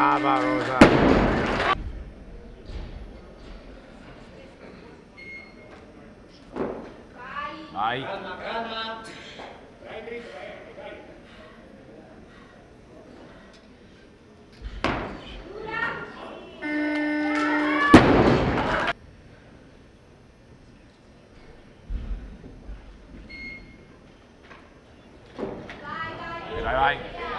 Brava Rosa. Vai. Vai, vai.